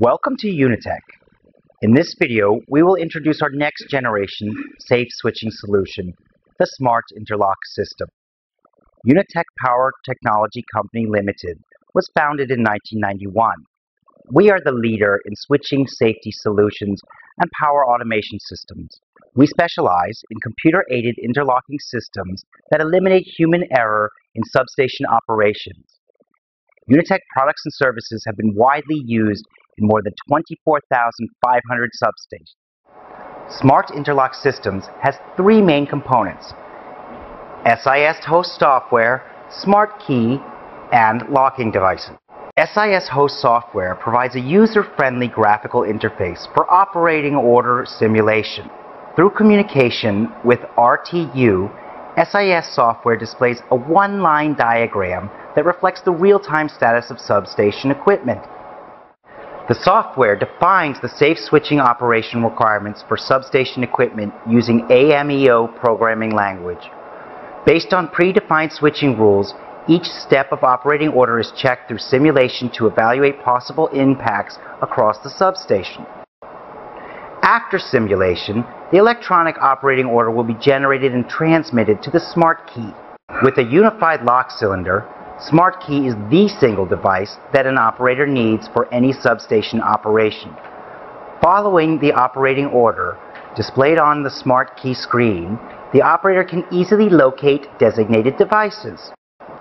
Welcome to Unitech. In this video, we will introduce our next generation safe switching solution, the Smart Interlock System. Unitech Power Technology Company Limited was founded in 1991. We are the leader in switching safety solutions and power automation systems. We specialize in computer-aided interlocking systems that eliminate human error in substation operations. Unitech products and services have been widely used in more than 24,500 substations. Smart Interlock Systems has three main components. SIS host software, Smart Key, and locking devices. SIS host software provides a user-friendly graphical interface for operating order simulation. Through communication with RTU, SIS software displays a one-line diagram that reflects the real-time status of substation equipment. The software defines the safe switching operation requirements for substation equipment using AMEO programming language. Based on predefined switching rules, each step of operating order is checked through simulation to evaluate possible impacts across the substation. After simulation, the electronic operating order will be generated and transmitted to the smart key. With a unified lock cylinder, Smart Key is the single device that an operator needs for any substation operation. Following the operating order, displayed on the Smart Key screen, the operator can easily locate designated devices.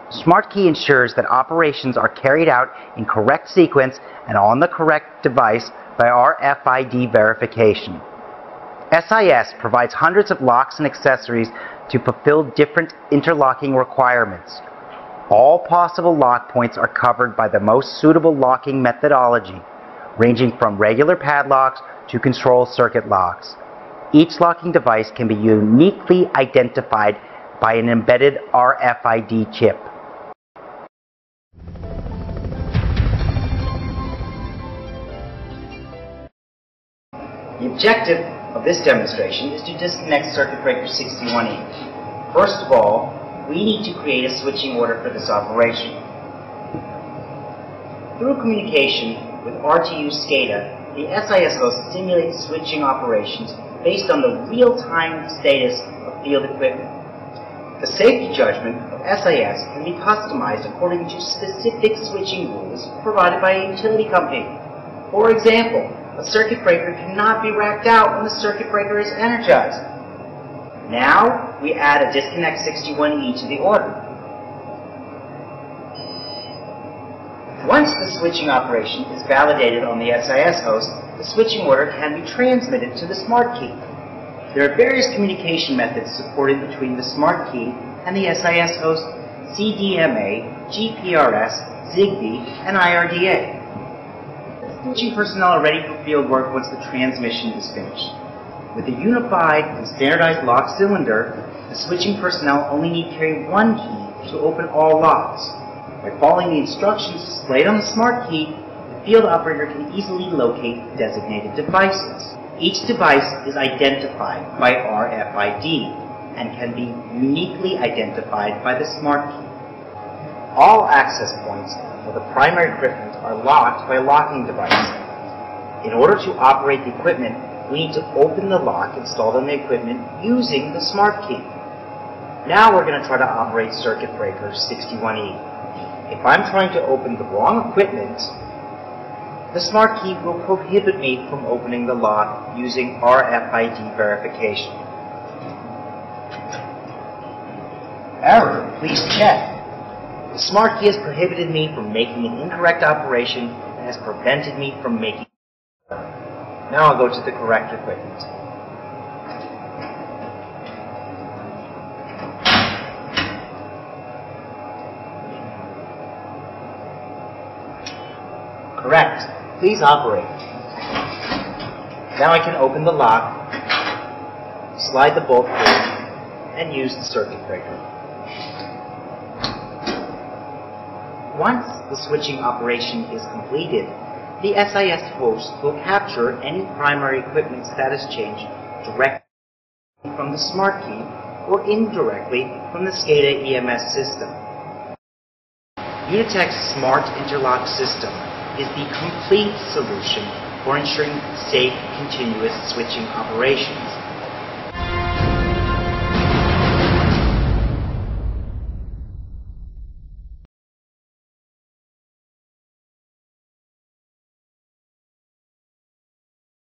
Smart Key ensures that operations are carried out in correct sequence and on the correct device by RFID verification. SIS provides hundreds of locks and accessories to fulfill different interlocking requirements. All possible lock points are covered by the most suitable locking methodology, ranging from regular padlocks to control circuit locks. Each locking device can be uniquely identified by an embedded RFID chip. The objective of this demonstration is to disconnect circuit breaker 61E. First of all, we need to create a switching order for this operation. Through communication with RTU SCADA, the SIS host simulates switching operations based on the real-time status of field equipment. The safety judgment of SIS can be customized according to specific switching rules provided by a utility company. For example, a circuit breaker cannot be racked out when the circuit breaker is energized. Now, we add a disconnect 61E to the order. Once the switching operation is validated on the SIS host, the switching order can be transmitted to the smart key. There are various communication methods supported between the smart key and the SIS host, CDMA, GPRS, ZigBee, and IRDA. The switching personnel are ready for field work once the transmission is finished. With a unified and standardized lock cylinder, the switching personnel only need carry one key to open all locks. By following the instructions displayed on the smart key, the field operator can easily locate designated devices. Each device is identified by RFID and can be uniquely identified by the smart key. All access points for the primary equipment are locked by locking device. In order to operate the equipment, we need to open the lock installed on the equipment using the smart key. Now we're going to try to operate circuit breaker 61E. If I'm trying to open the wrong equipment, the smart key will prohibit me from opening the lock using RFID verification. Error, please check. The smart key has prohibited me from making an incorrect operation and has prevented me from making now I'll go to the correct equipment. Correct. Please operate. Now I can open the lock, slide the bolt through, and use the circuit breaker. Once the switching operation is completed, the SIS host will capture any primary equipment status change directly from the smart key or indirectly from the SCADA EMS system. Unitech's smart interlock system is the complete solution for ensuring safe, continuous switching operations.